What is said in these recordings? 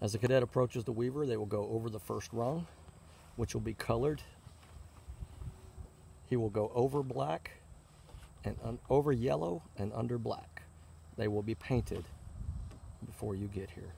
As the cadet approaches the weaver, they will go over the first rung, which will be colored. He will go over black and over yellow and under black. They will be painted before you get here.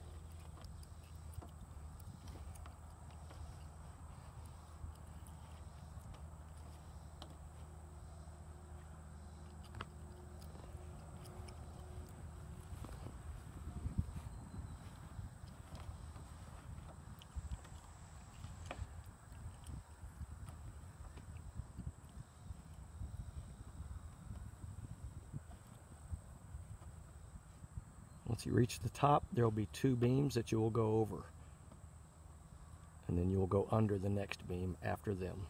Once you reach the top, there will be two beams that you will go over. And then you will go under the next beam after them.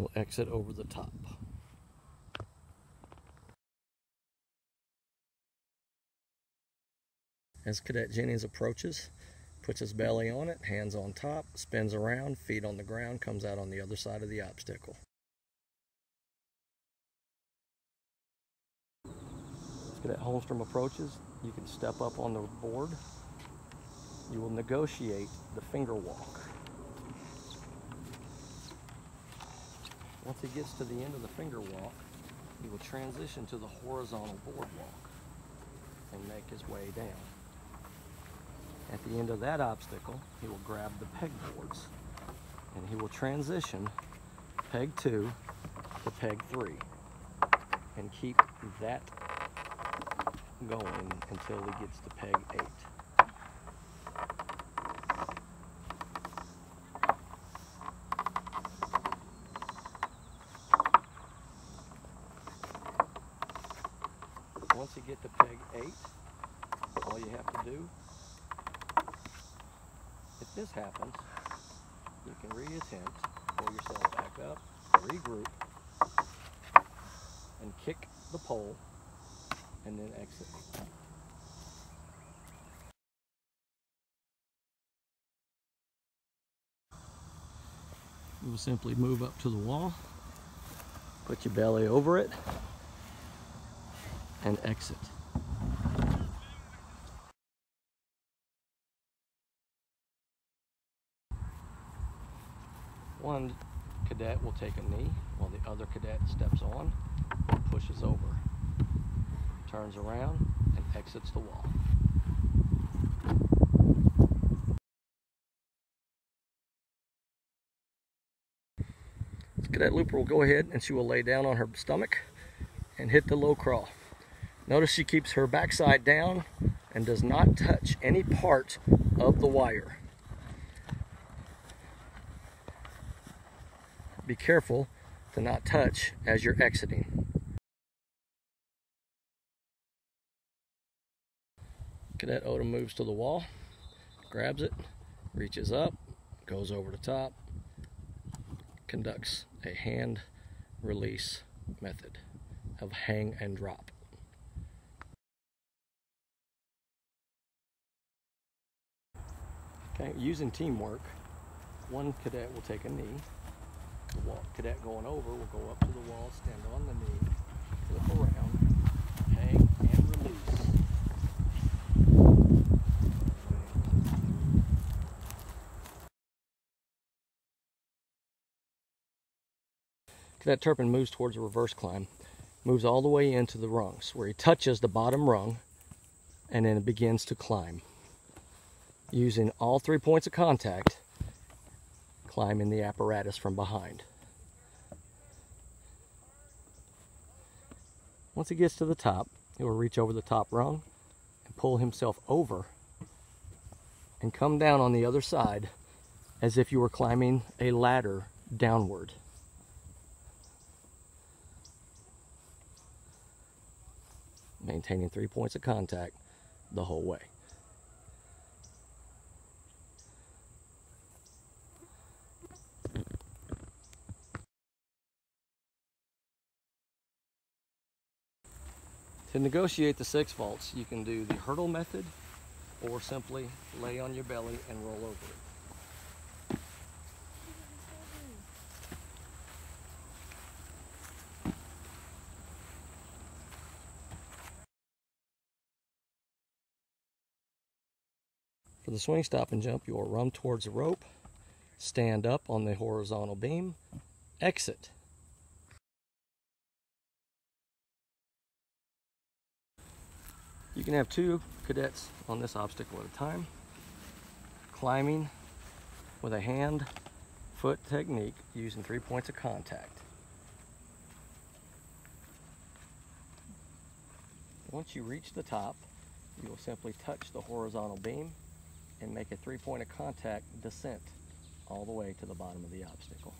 Will exit over the top. As Cadet Jennings approaches, puts his belly on it, hands on top, spins around, feet on the ground, comes out on the other side of the obstacle. As Cadet Holmstrom approaches, you can step up on the board. You will negotiate the finger walk. Once he gets to the end of the finger walk, he will transition to the horizontal boardwalk and make his way down. At the end of that obstacle, he will grab the peg boards and he will transition peg two to peg three and keep that going until he gets to peg eight. You get to peg eight, all you have to do, if this happens, you can reattempt, pull yourself back up, regroup, and kick the pole, and then exit. You will simply move up to the wall, put your belly over it, and exit. One cadet will take a knee while the other cadet steps on pushes over, turns around, and exits the wall. Cadet Looper will go ahead and she will lay down on her stomach and hit the low crawl. Notice she keeps her backside down and does not touch any part of the wire. Be careful to not touch as you're exiting. Cadet Odom moves to the wall, grabs it, reaches up, goes over the top, conducts a hand release method of hang and drop. Okay, using teamwork, one cadet will take a knee. The wall, cadet going over will go up to the wall, stand on the knee, flip around, hang and release. Cadet Turpin moves towards a reverse climb, moves all the way into the rungs where he touches the bottom rung and then begins to climb. Using all three points of contact, climbing the apparatus from behind. Once he gets to the top, he will reach over the top rung and pull himself over and come down on the other side as if you were climbing a ladder downward. Maintaining three points of contact the whole way. To negotiate the six vaults, you can do the hurdle method or simply lay on your belly and roll over it. For the swing, stop, and jump, you will run towards the rope, stand up on the horizontal beam, exit. You can have two cadets on this obstacle at a time, climbing with a hand foot technique using three points of contact. Once you reach the top, you will simply touch the horizontal beam and make a three point of contact descent all the way to the bottom of the obstacle.